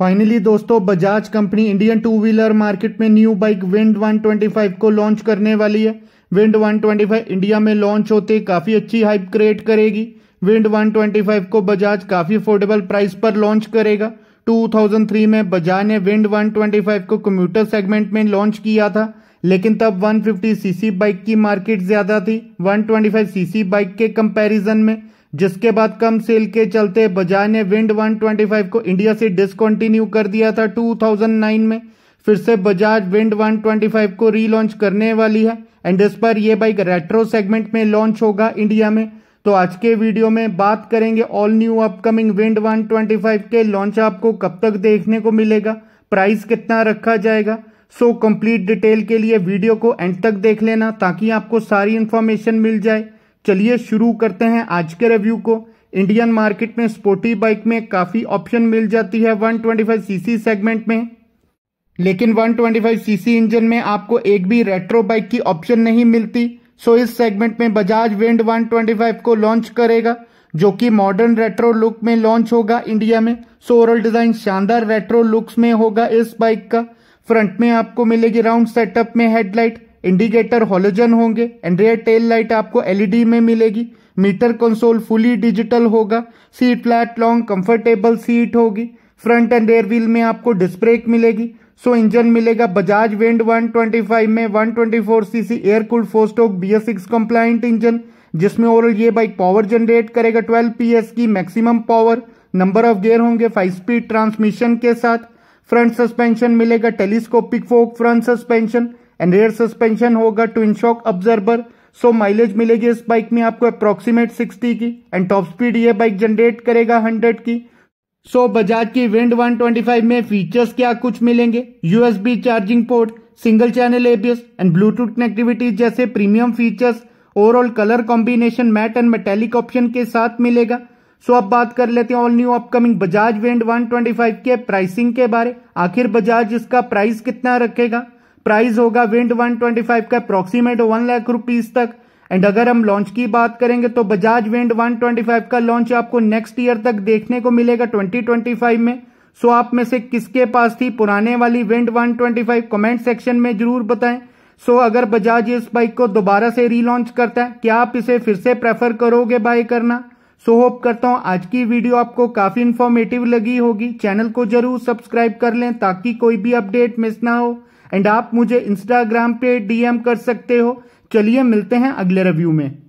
Finally दोस्तों Bajaj company Indian two wheeler market में new bike Wind 125 को launch करने वाली है। विंड 125 इंडिया में लॉन्च होते काफ़ी अच्छी हाइप क्रिएट करेगी। विंड 125 को बजाज काफ़ी अफोर्डेबल प्राइस पर लॉन्च करेगा। 2003 में बजाज ने विंड 125 को कम्यूटर सेगमेंट में लॉन्च किया था, लेकिन तब 150 सीसी बाइक की मार्केट ज़्यादा थी। 125 सीसी बाइक के कंपैरिजन में जिसके बाद कम सेल के चलते बजाज ने विंड 125 को इंडिया से डिसकंटिन्यू कर दिया था 2009 में। फिर से बजाज विंड 125 को रीलॉन्च करने वाली है। एंड इस पर यह बाइक रेट्रो सेगमेंट में लॉन्च होगा इंडिया में। तो आज के वीडियो में बात करेंगे ऑल न्यू अपकमिंग विंड 125 के लॉन्च आपको कब तक देखने को मिलेगा प्राइस कितना रखा जाएगा। सो कंप्लीट डिटेल के लिए वीडियो को एंड तक देख लेना ताकि आपको सारी इंफॉर्मेशन मिल जाए। चलिए शुरू करते हैं आज के रिव्यू को। इंडियन मार्केट में स्पोर्टी बाइक में काफ़ी ऑप्शन मिल जाती है 125 सीसी सेगमेंट में। लेकिन 125 सीसी इंजन में आपको एक भी रेट्रो बाइक की ऑप्शन नहीं मिलती। सो इस सेगमेंट में बजाज विंड 125 को लॉन्च करेगा, जो कि मॉडर्न रेट्रो लुक में लॉन्च होगा इंडिया में। सो ओवरऑल डिज़ाइन शानदार रेट्रो लुक्स में होगा इस बाइक का। फ्रंट में आपको मिलेगी राउंड सेटअप में हेडलाइट इंडिकेटर हॉलोजन होंगे एंड टेल लाइट आपको एलईडी में मिलेगी मीटर कंसोल फुली डिजिटल होगा seat flat long comfortable seat होगी फ्रंट एंड रेयर व्हील में आपको डिस्क ब्रेक मिलेगी सो इंजन मिलेगा, बजाज विंड 125 में 124 CC air cooled four stroke B six compliant engine जिसमें ओवरऑल ये बाइक पावर जनरेट करेगा 12 पीएस की maximum power number of gear होंगे फाइव स्पीड ट्रांसमिशन के साथ फ्रंट सस्पेंशन मिलेगा telescopic fork front suspension and rear suspension होगा twin shock absorber so mileage मिलेगी इस बाइक में आपको अप्रोक्सीमेट 60 की. एंड टॉप स्पीड ये बाइक जनरेट करेगा 100 की. सो so, बजाज की विंड 125 में फीचर्स क्या कुछ मिलेंगे? USB charging port single channel ABS and Bluetooth connectivity जैसे premium features overall colour combination matte and metallic option के साथ मिलेगा. सो so, अब बात कर लेते हैं all new upcoming Bajaj Wind 125 के प्राइसिंग के बारे. आखिर बजाज इसका प्राइस कितना रखेगा? प्राइस होगा विंड 125 का अप्रोक्सीमेट वन लाख रुपीज़ तक। एंड अगर हम लॉन्च की बात करेंगे तो बजाज विंड 125 का लॉन्च आपको नेक्स्ट ईयर तक देखने को मिलेगा 2025 में। सो आप में से किसके पास थी? पुराने वाली विंड 125 कमेंट सेक्शन में ज़रूर बताएँ। सो अगर बजाज इस बाइक को दोबारा से रीलॉन्च करता है, क्या आप इसे फिर से प्रेफर करोगे बाय करना? सो होप करता हूँ आज की वीडियो आपको काफ़ी इंफॉर्मेटिव लगी होगी। चैनल को ज़रूर सब्सक्राइब कर लें ताकि कोई भी अपडेट मिस ना हो। एंड आप मुझे इंस्टाग्राम पे डीएम कर सकते हो। चलिए मिलते हैं अगले रिव्यू में।